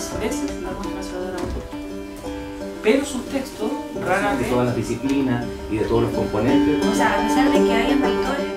muchas veces la muestra se va autor. Pero sus textos rara de vez todas las disciplinas y de todos los componentes. O sea, a pesar de que hayan autores